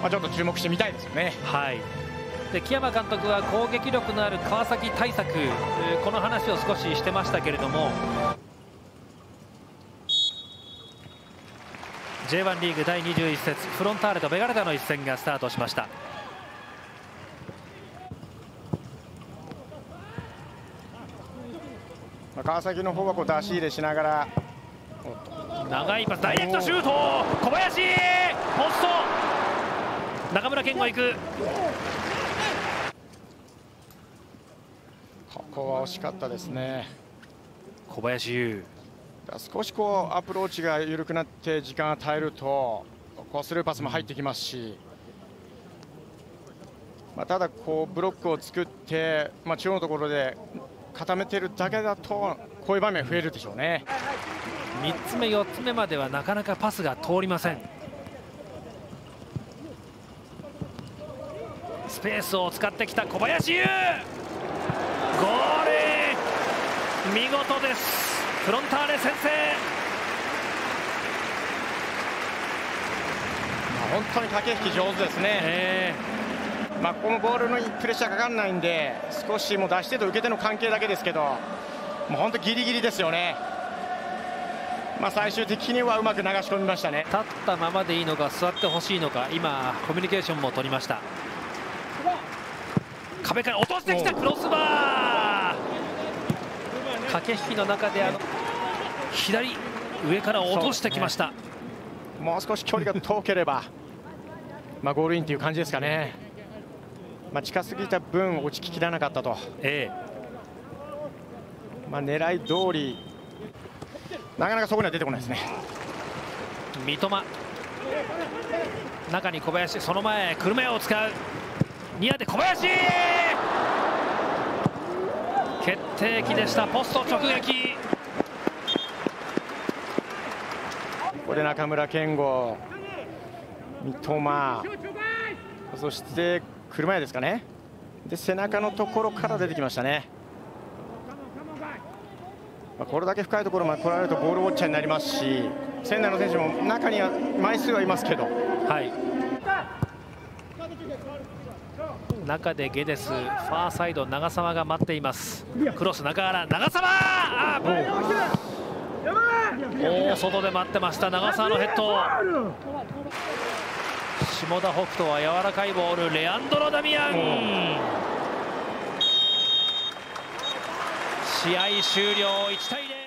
まあ、ちょっと注目してみたいですよね。はい。で木山監督は攻撃力のある川崎対策この話を少ししてましたけれども。J1 リーグ第21節フロンターレとベガルタの一戦がスタートしました。川崎の方はこう出し入れしながら。長いパスダイレクトシュート小林中村健吾行く。ここは惜しかったですね。小林優少しこうアプローチが緩くなって時間を与えるとこうスルーパスも入ってきますし、まあ、ただこうブロックを作って、まあ、中央のところで固めてるだけだとこういう場面増えるでしょうね。3つ目4つ目まではなかなかパスが通りませんスペースを使ってきた小林優。ゴール見事です。フロンターレ先制。本当に駆け引き上手ですね、えー、まあ、このボールのプレッシャーかかんないんで少しもう出し手と受け手の関係だけですけどもう本当ギリギリですよね。まあ、最終的にはうまく流し込みましたね。立ったままでいいのか座ってほしいのか今コミュニケーションも取りました壁から落としてきたクロスバー。駆け引きの中であの左上から落としてきました、ね、もう少し距離が遠ければ まあゴールインという感じですかね、まあ、近すぎた分落ちききらなかったと、ええ。まあ、狙い通りなかなかそこには出てこないですね。三笘。中に小林その前車屋を使うニアで小林。決定機でした。ポスト直撃。これ中村健吾。三笘。そして車屋ですかね。で背中のところから出てきましたね。これだけ深いところまで来られるとボールウォッチャーになりますし仙台の選手も中には枚数はいますけど、はい、中でゲデスファーサイド長澤が待っています。クロス中原長澤あお外で待ってました長澤のヘッド。下田北斗は柔らかいボールレアンドロ・ダミアン。試合終了1対0